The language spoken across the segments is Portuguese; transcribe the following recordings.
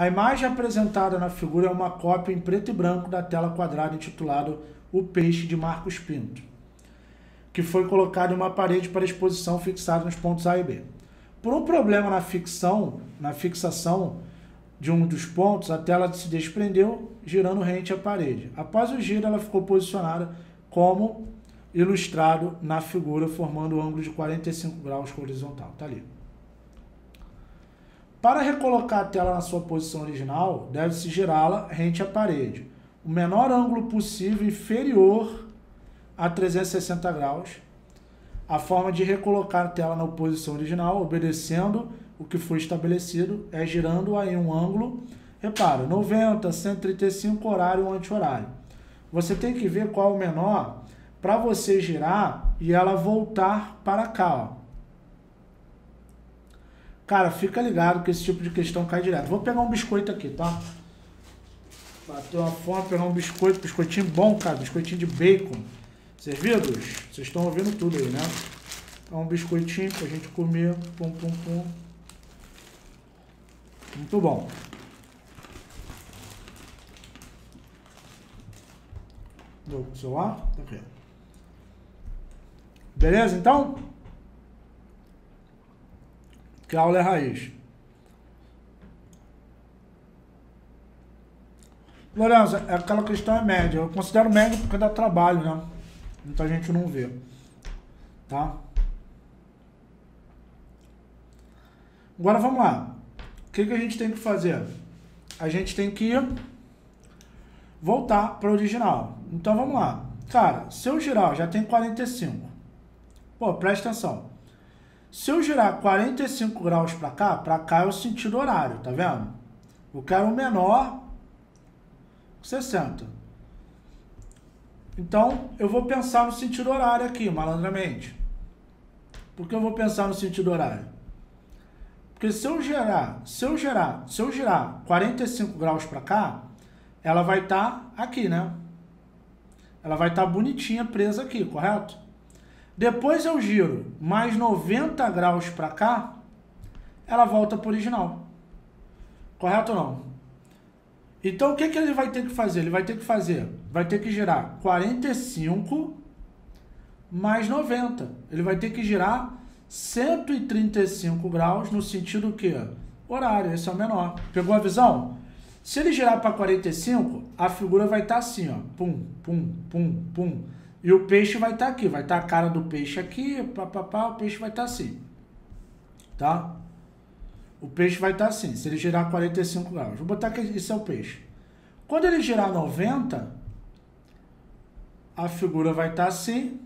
A imagem apresentada na figura é uma cópia em preto e branco da tela quadrada intitulada O Peixe de Marcos Pinto, que foi colocado em uma parede para exposição fixada nos pontos A e B. Por um problema na ficção, na fixação de um dos pontos, a tela se desprendeu, girando rente à parede. Após o giro, ela ficou posicionada como ilustrado na figura, formando um ângulo de 45 graus horizontal. Tá ali. Para recolocar a tela na sua posição original, deve-se girá-la rente à parede. O menor ângulo possível inferior a 360 graus. A forma de recolocar a tela na posição original, obedecendo o que foi estabelecido, é girando-a em um ângulo, repara, 90, 135, horário ou anti-horário. Você tem que ver qual é o menor para você girar e ela voltar para cá, ó. Cara, fica ligado que esse tipo de questão cai direto. Vou pegar um biscoito aqui, tá? Bateu uma fome, pegar um biscoito, biscoitinho bom, cara, biscoitinho de bacon. Servidos? Vocês estão ouvindo tudo aí, né? É um biscoitinho pra gente comer, pum, pum, pum. Muito bom. Meu celular? Tá aqui. Beleza, então? Que a aula é raiz. Lourenço, é aquela questão é média. Eu considero média porque dá trabalho, né? Muita gente não vê. Tá? Agora vamos lá. O que, que a gente tem que fazer? A gente tem que voltar para o original. Então vamos lá. Cara, se eu girar, já tem 45. Pô, presta atenção. Se eu girar 45 graus para cá, para cá é o sentido horário, tá vendo? Eu quero o menor 60. Então, eu vou pensar no sentido horário aqui, malandramente. Por que eu vou pensar no sentido horário? Porque se eu gerar, se eu gerar, se eu girar 45 graus para cá, ela vai estar tá aqui, né? Ela vai estar tá bonitinha presa aqui, correto? Depois eu giro mais 90 graus para cá, ela volta para original. Correto ou não? Então o que, que ele vai ter que fazer? Ele vai ter que fazer, vai ter que girar 45 mais 90. Ele vai ter que girar 135 graus no sentido que horário, esse é o menor. Pegou a visão? Se ele girar para 45, a figura vai estar tá assim, ó, pum, pum, pum, pum. E o peixe vai estar tá aqui, vai estar tá a cara do peixe aqui, papapá, o peixe vai estar tá assim. Tá? O peixe vai estar tá assim, se ele girar 45 graus. Vou botar que esse é o peixe. Quando ele girar 90, a figura vai estar tá assim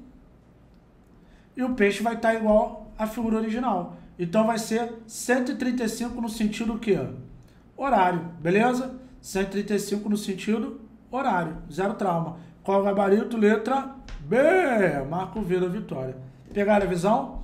e o peixe vai estar tá igual à figura original. Então vai ser 135 no sentido que? Horário, beleza? 135 no sentido horário, zero trauma. Qual gabarito? Letra B. Marco V da vitória. Pegaram a visão?